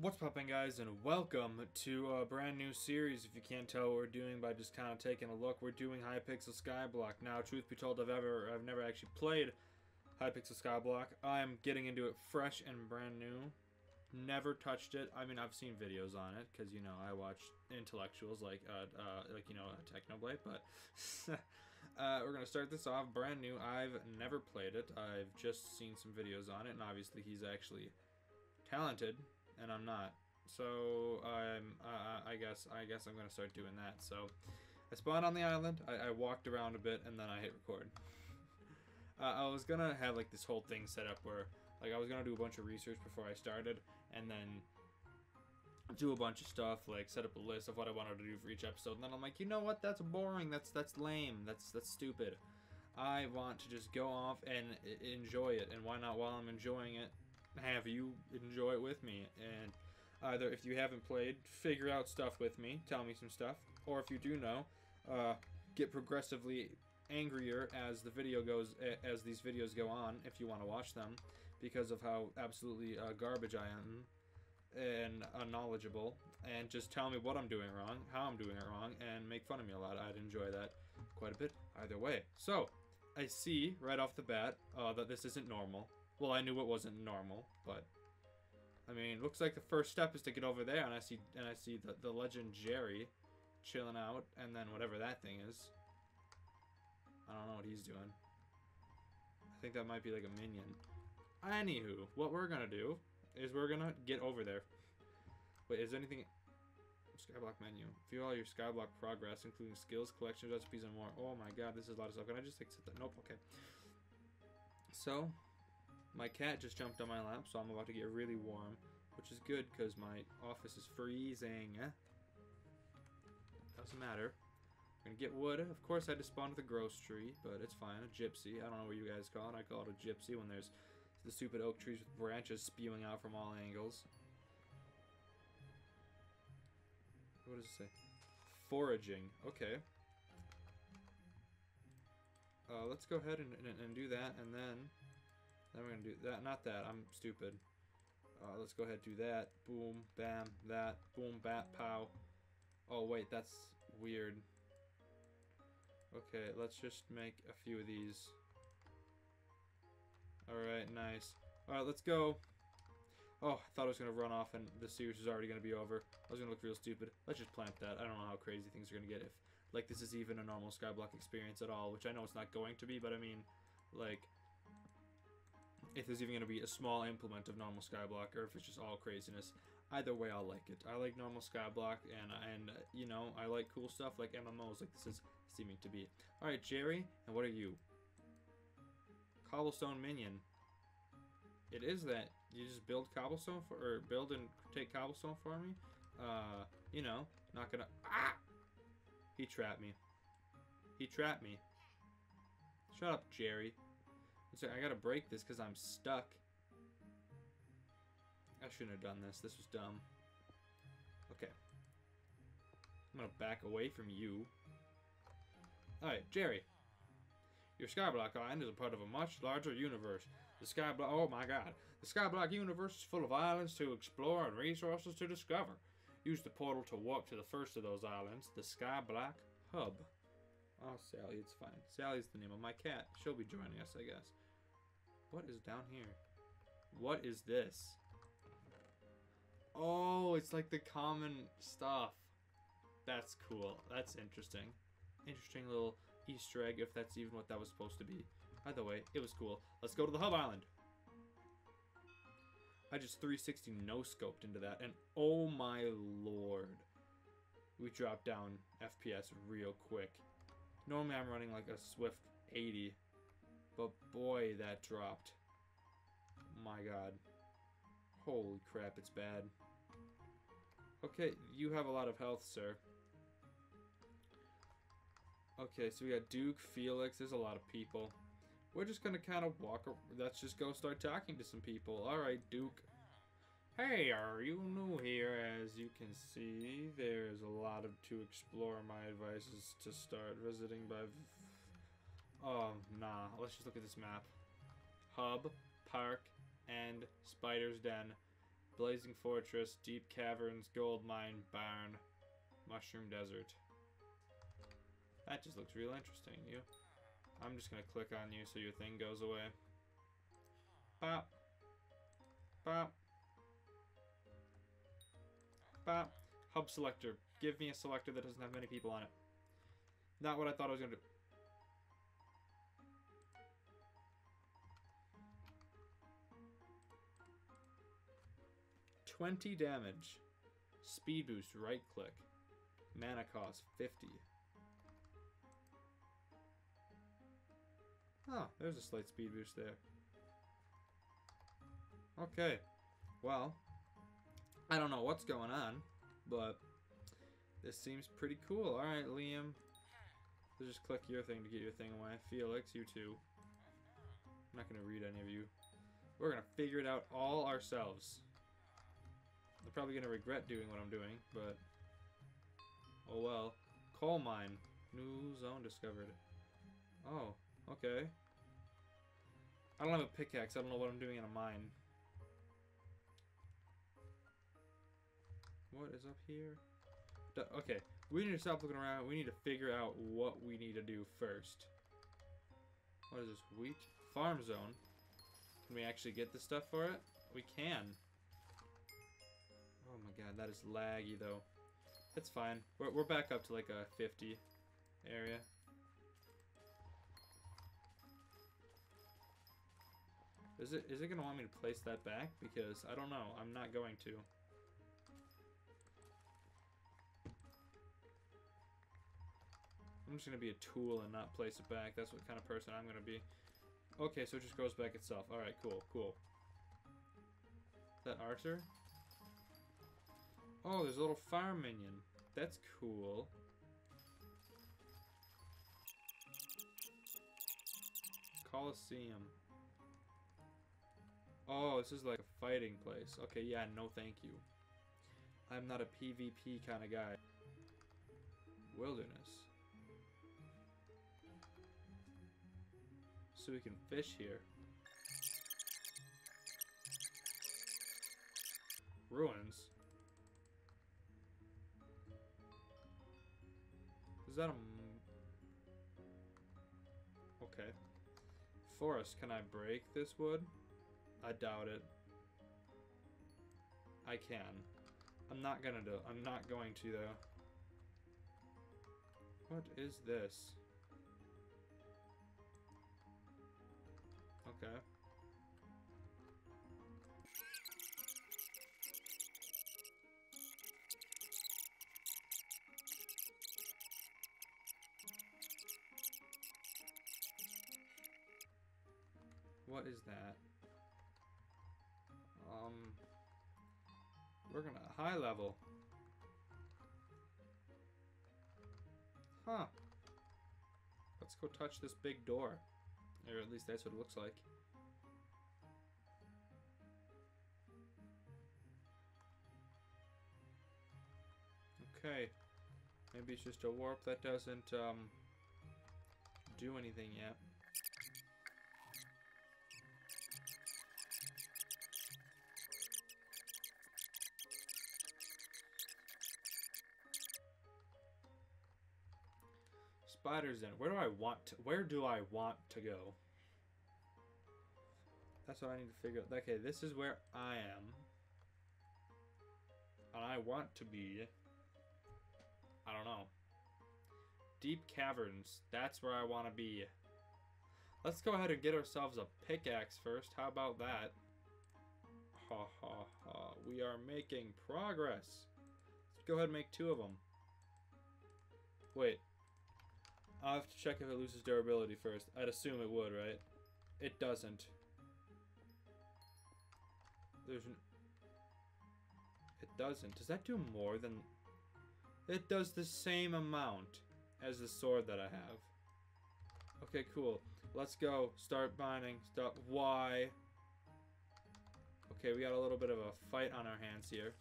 What's poppin', guys, and welcome to a brand new series. If you can't tell what we're doing by just kind of taking a look, we're doing Hypixel Skyblock. Now, truth be told, I've ever, I've never actually played Hypixel Skyblock. I'm getting into it fresh and brand new. Never touched it. I mean, I've seen videos on it because you know I watch intellectuals like, uh, uh like you know, Technoblade. But uh, we're gonna start this off brand new. I've never played it. I've just seen some videos on it, and obviously he's actually talented and I'm not. So I'm, uh, I guess, I guess I'm gonna start doing that. So I spawned on the island. I, I walked around a bit, and then I hit record. uh, I was gonna have like this whole thing set up where, like, I was gonna do a bunch of research before I started, and then do a bunch of stuff like set up a list of what I wanted to do for each episode and then I'm like you know what that's boring that's that's lame that's that's stupid I want to just go off and enjoy it and why not while I'm enjoying it have you enjoy it with me. And either if you haven't played, figure out stuff with me, tell me some stuff, or if you do know, uh, get progressively angrier as the video goes, as these videos go on, if you want to watch them, because of how absolutely uh, garbage I am and unknowledgeable, and just tell me what I'm doing wrong, how I'm doing it wrong, and make fun of me a lot. I'd enjoy that quite a bit either way. So, I see right off the bat uh, that this isn't normal. Well, I knew it wasn't normal, but I mean, looks like the first step is to get over there, and I see and I see the the legend Jerry chilling out, and then whatever that thing is. I don't know what he's doing. I think that might be like a minion. Anywho, what we're gonna do is we're gonna get over there. Wait, is anything? Skyblock menu. View all your Skyblock progress, including skills, collections, recipes, and more. Oh my god, this is a lot of stuff. Can I just exit that? Nope, okay. So, my cat just jumped on my lap, so I'm about to get really warm, which is good because my office is freezing. Doesn't matter. I'm gonna get wood. Of course, I had to spawn with a gross tree, but it's fine. A gypsy. I don't know what you guys call it. I call it a gypsy when there's the stupid oak trees with branches spewing out from all angles. What does it say? Foraging. Okay. Uh, let's go ahead and, and, and do that, and then then we're gonna do that. Not that. I'm stupid. Uh, let's go ahead and do that. Boom, bam, that. Boom, bat, pow. Oh, wait, that's weird. Okay, let's just make a few of these. Alright, nice. Alright, let's go. Oh, I thought I was going to run off and the series is already going to be over. I was going to look real stupid. Let's just plant that. I don't know how crazy things are going to get if, like, this is even a normal Skyblock experience at all, which I know it's not going to be, but I mean, like, if there's even going to be a small implement of normal skyblock or if it's just all craziness. Either way i'll like it. I like normal skyblock and and you know i like cool stuff like mmos like this is seeming to be. All right jerry and what are you? Cobblestone minion. It is that you just build cobblestone for or build and take cobblestone for me? Uh you know not gonna ah! He trapped me. He trapped me. Shut up jerry I gotta break this because I'm stuck. I shouldn't have done this. This was dumb. Okay. I'm gonna back away from you. Alright, Jerry. Your Skyblock Island is a part of a much larger universe. The Skyblock, oh my god. The Skyblock universe is full of islands to explore and resources to discover. Use the portal to walk to the first of those islands, the Skyblock Hub. Oh, Sally, it's fine. Sally's the name of my cat. She'll be joining us, I guess. What is down here? What is this? Oh, it's like the common stuff. That's cool. That's interesting. Interesting little Easter egg, if that's even what that was supposed to be. Either way, it was cool. Let's go to the hub island. I just 360 no-scoped into that, and oh my lord. We dropped down FPS real quick. Normally I'm running like a Swift 80, but boy, that dropped. My god. Holy crap, it's bad. Okay, you have a lot of health, sir. Okay, so we got Duke, Felix, there's a lot of people. We're just gonna kind of walk, let's just go start talking to some people. Alright, Duke. Hey, are you new here? As you can see, there's a lot of to explore. My advice is to start visiting by... Oh, nah. Let's just look at this map. Hub, Park, and Spider's Den. Blazing Fortress, Deep Caverns, Gold Mine, Barn, Mushroom Desert. That just looks real interesting. You? I'm just gonna click on you so your thing goes away. Bop. Bop. Bop. Hub selector. Give me a selector that doesn't have many people on it. Not what I thought I was gonna do. 20 damage. Speed boost, right click. Mana cost, 50. Ah, there's a slight speed boost there. Okay. Well, I don't know what's going on, but this seems pretty cool. Alright, Liam. Just click your thing to get your thing away. Felix, you too. I'm not going to read any of you. We're going to figure it out all ourselves. I'm probably going to regret doing what I'm doing, but... Oh well. Coal mine. New zone discovered. Oh, okay. I don't have a pickaxe. I don't know what I'm doing in a mine. What is up here? D okay, we need to stop looking around. We need to figure out what we need to do first. What is this? Wheat? Farm zone. Can we actually get the stuff for it? We can. Oh my god, that is laggy though. It's fine. We're, we're back up to like a 50 area. Is it is it gonna want me to place that back? Because I don't know. I'm not going to. I'm just gonna be a tool and not place it back. That's what kind of person I'm gonna be. Okay, so it just goes back itself. Alright, cool, cool. Is that Arthur? Oh, there's a little farm minion. That's cool. Coliseum. Oh, this is like a fighting place. Okay, yeah, no thank you. I'm not a PvP kind of guy. Wilderness. So we can fish here. Ruins. That a... Okay. Forest, can I break this wood? I doubt it. I can. I'm not gonna do I'm not going to though. What is this? Okay. That? Um, we're gonna high level. Huh. Let's go touch this big door. Or at least that's what it looks like. Okay. Maybe it's just a warp that doesn't um, do anything yet. Spider's Den. Where do I want to, where do I want to go? That's what I need to figure out. Okay, this is where I am. And I want to be. I don't know. Deep caverns. That's where I want to be. Let's go ahead and get ourselves a pickaxe first. How about that? Ha ha ha. We are making progress. Let's go ahead and make two of them. Wait. I'll have to check if it loses durability first. I'd assume it would, right? It doesn't. There's an... It doesn't. Does that do more than... It does the same amount as the sword that I have. Okay, cool. Let's go. Start mining. Stop. Why? Okay, we got a little bit of a fight on our hands here.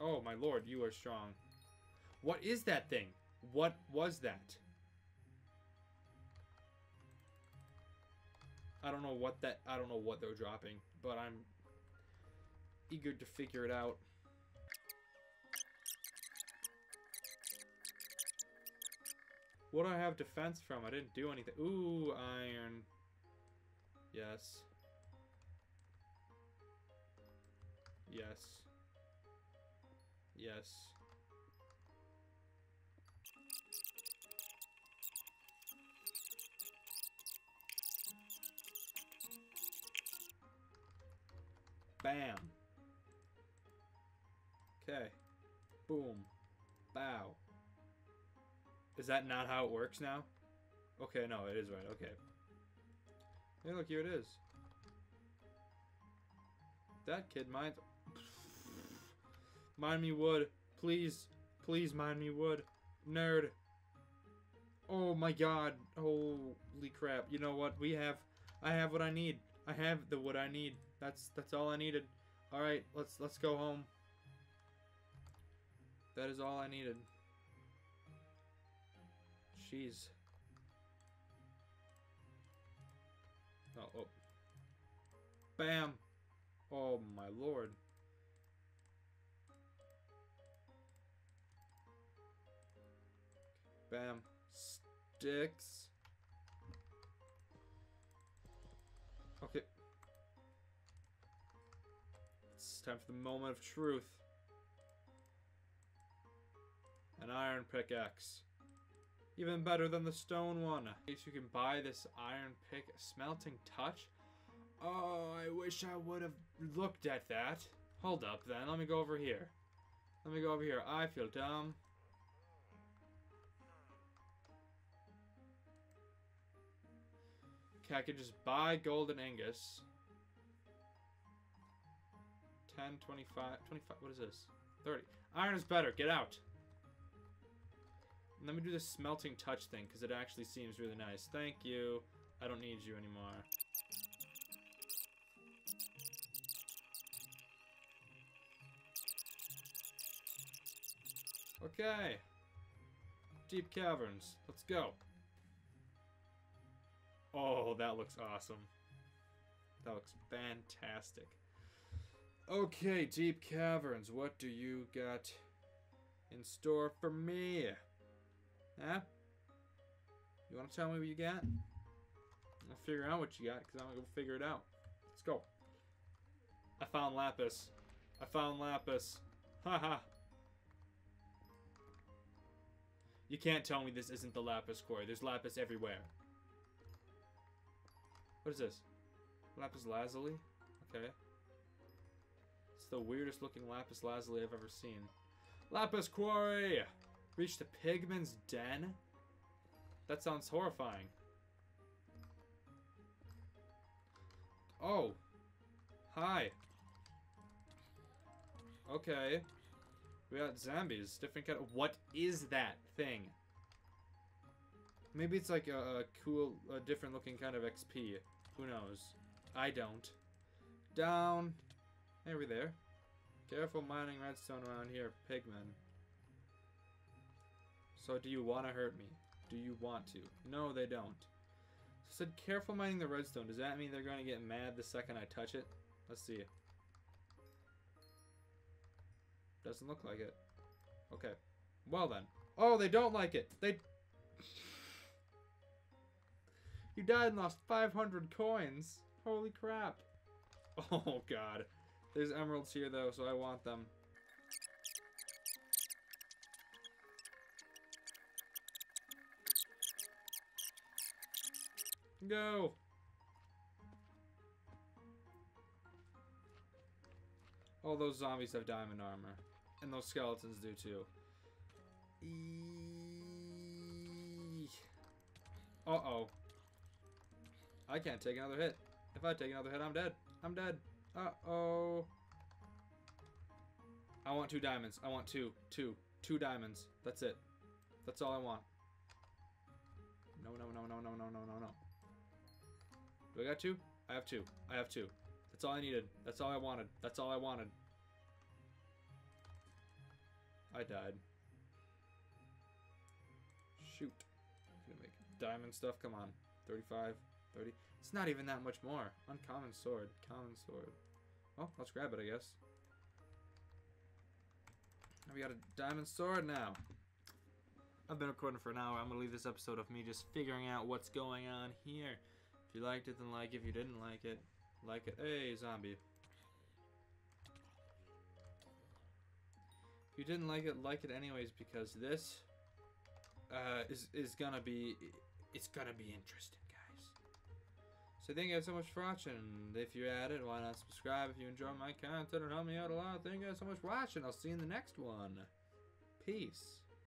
Oh, my lord, you are strong. What is that thing? What was that? I don't know what that I don't know what they're dropping, but I'm eager to figure it out. What do I have defense from? I didn't do anything. Ooh, iron. Yes. Yes. Yes. Bam. Okay. Boom. Bow. Is that not how it works now? Okay, no, it is right. Okay. Hey, look, here it is. That kid minds... Mind me wood. Please. Please mind me wood. Nerd. Oh my god. Holy crap. You know what? We have... I have what I need. I have the wood I need. That's that's all I needed. All right, let's let's go home. That is all I needed. Jeez. Oh, oh. Bam. Oh my lord. Bam. Sticks. Okay. Time for the moment of truth. An iron pickaxe. Even better than the stone one. I guess you can buy this iron pick smelting touch. Oh, I wish I would have looked at that. Hold up then, let me go over here. Let me go over here. I feel dumb. Okay, I can just buy golden ingots. 10, 25, 25, what is this? 30. Iron is better, get out. Let me do this smelting touch thing, because it actually seems really nice. Thank you. I don't need you anymore. Okay. Deep caverns. Let's go. Oh, that looks awesome. That looks fantastic. Okay, Deep Caverns, what do you got in store for me? Huh? You want to tell me what you got? I'll figure out what you got, because I'm going to go figure it out. Let's go. I found Lapis. I found Lapis. Haha. you can't tell me this isn't the Lapis quarry. There's Lapis everywhere. What is this? Lapis Lazuli? Okay. The weirdest looking lapis lazuli I've ever seen. Lapis quarry! Reach the pigman's den? That sounds horrifying. Oh. Hi. Okay. We got zombies. Different kind of... What is that thing? Maybe it's like a, a cool, a different looking kind of XP. Who knows? I don't. Down. Hey, we there. Careful mining redstone around here, pigmen. So do you want to hurt me? Do you want to? No, they don't. So said careful mining the redstone. Does that mean they're going to get mad the second I touch it? Let's see. Doesn't look like it. Okay. Well then. Oh, they don't like it. They... you died and lost 500 coins. Holy crap. Oh, God. There's emeralds here, though, so I want them. Go! All those zombies have diamond armor. And those skeletons do too. Uh-oh. I can't take another hit. If I take another hit, I'm dead. I'm dead. Uh-oh. I want two diamonds. I want two. Two. Two diamonds. That's it. That's all I want. No, no, no, no, no, no, no, no, no. Do I got two? I have two. I have two. That's all I needed. That's all I wanted. That's all I wanted. I died. Shoot. Gonna make diamond stuff. Come on. 35, 30. It's not even that much more. Uncommon sword. Common sword. Well, let's grab it, I guess. We got a diamond sword now. I've been recording for an hour. I'm going to leave this episode of me just figuring out what's going on here. If you liked it, then like. If you didn't like it, like it. Hey, zombie. If you didn't like it, like it anyways because this uh, is is gonna be it's gonna be interesting. So thank you guys so much for watching. If you're at it, why not subscribe if you enjoy my content? It'll help me out a lot. Thank you guys so much for watching. I'll see you in the next one. Peace.